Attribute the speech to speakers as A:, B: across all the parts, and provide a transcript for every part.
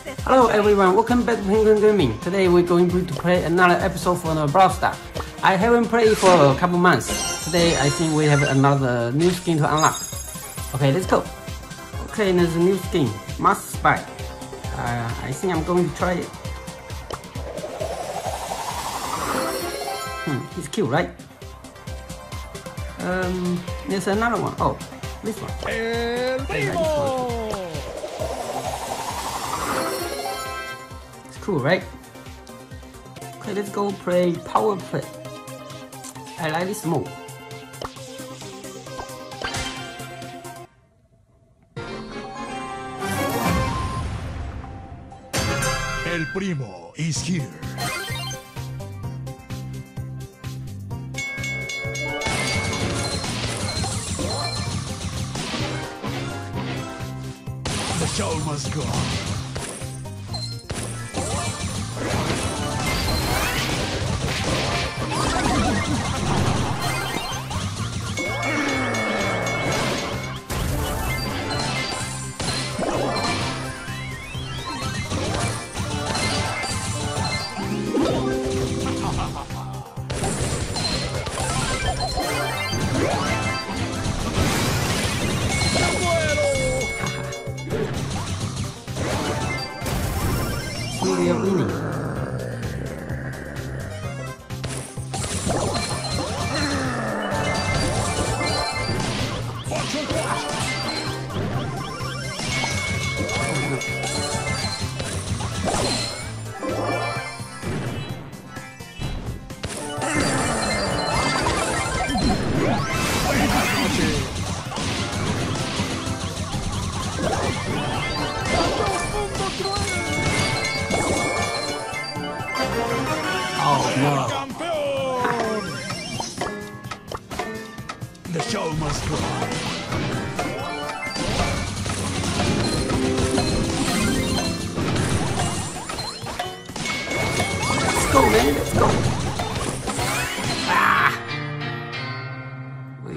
A: Hello everyone, welcome back to Penguin Gaming. Today we're going to play another episode for the Brawl Stars. I haven't played for a couple months. Today I think we have another new skin to unlock. Okay, let's go. Okay, there's a new skin, Mask Spike. Uh, I think I'm going to try it. Hmm, he's cute, right? Um, there's another one. Oh, this one. I like
B: primo.
A: It's cool, right? Okay, let's go play Power Play. I like this mode.
B: El primo is here. The show must go on.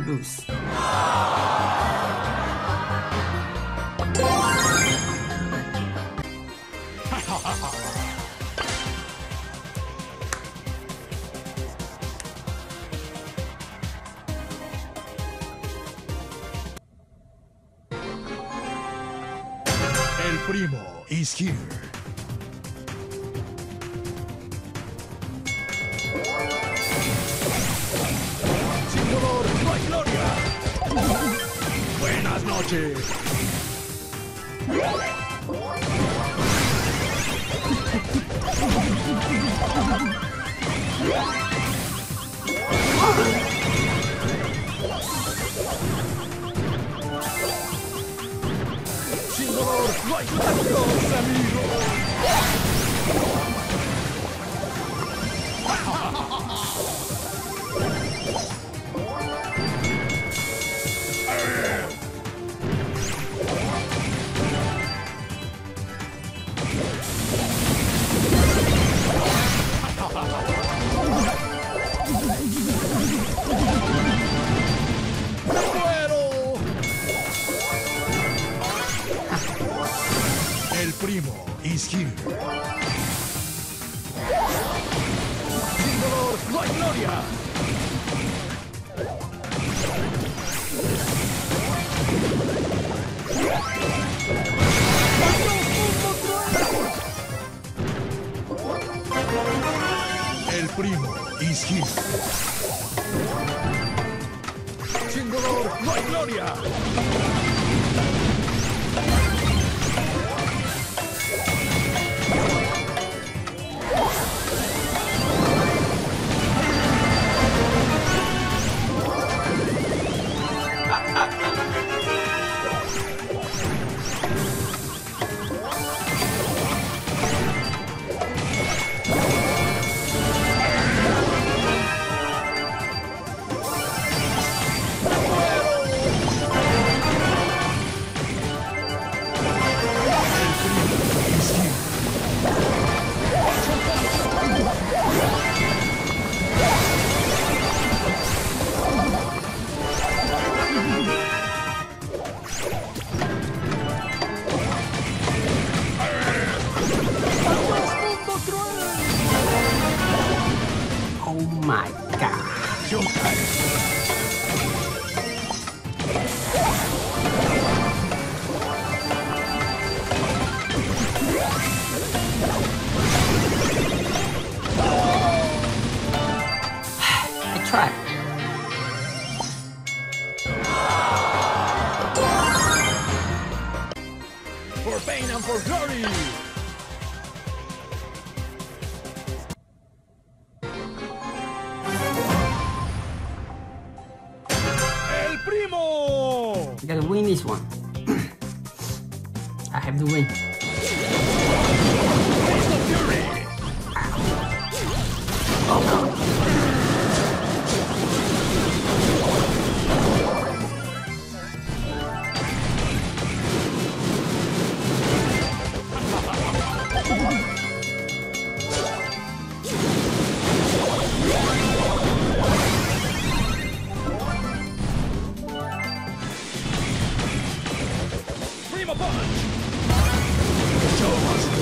B: El primo is here. party! Signor, vai con amigos! Hay gloria. El primo is here. Sin dolor no hay gloria. Show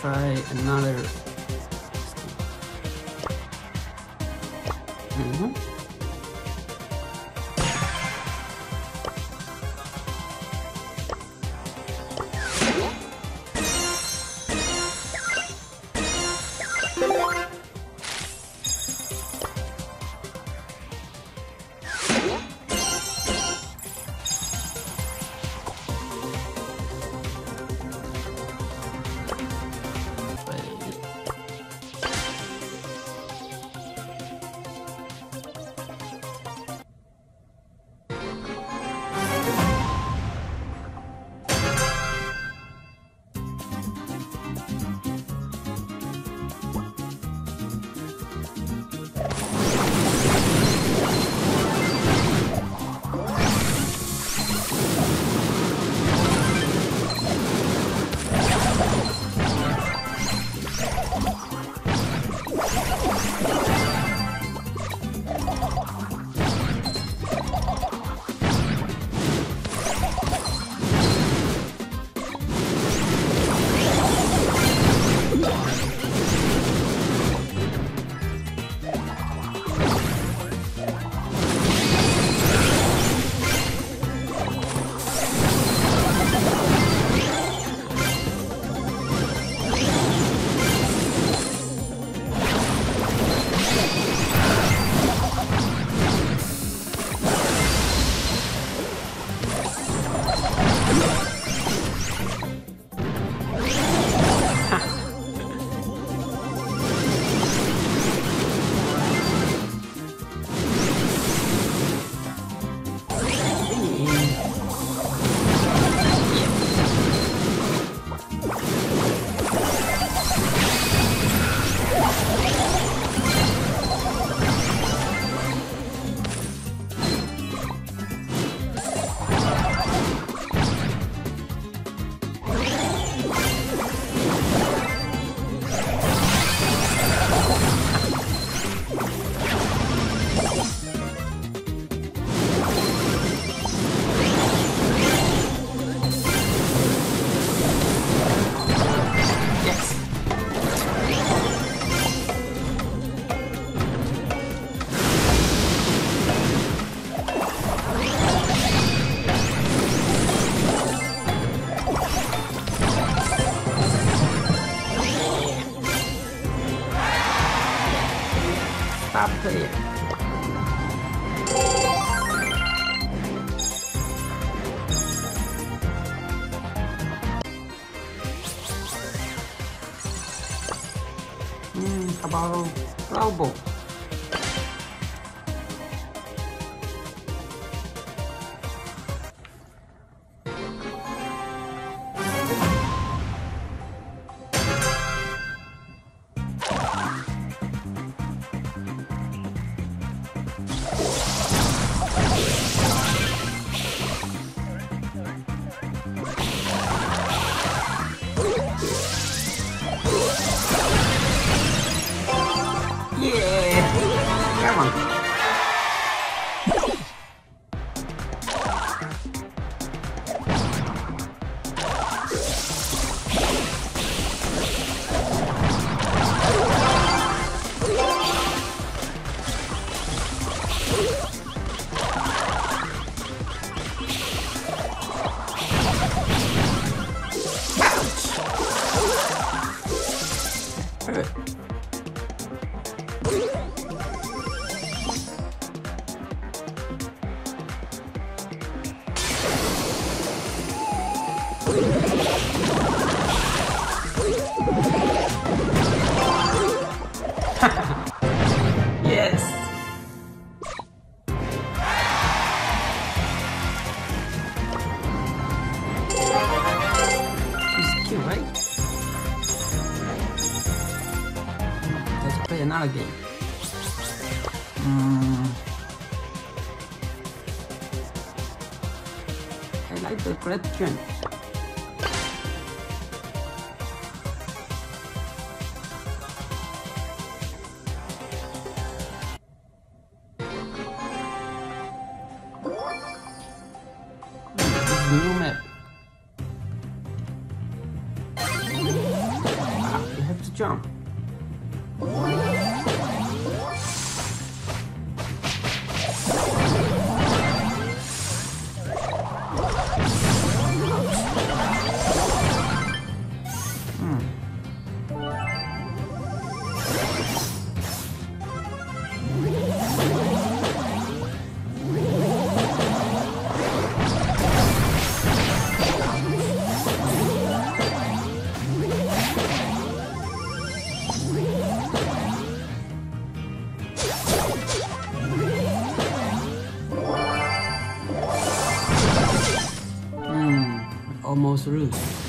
A: try another. Mm. I like the great lose.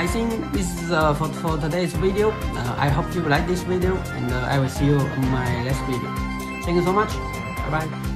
A: I think this is uh, for, for today's video. Uh, I hope you like this video and uh, I will see you in my next video. Thank you so much. Bye bye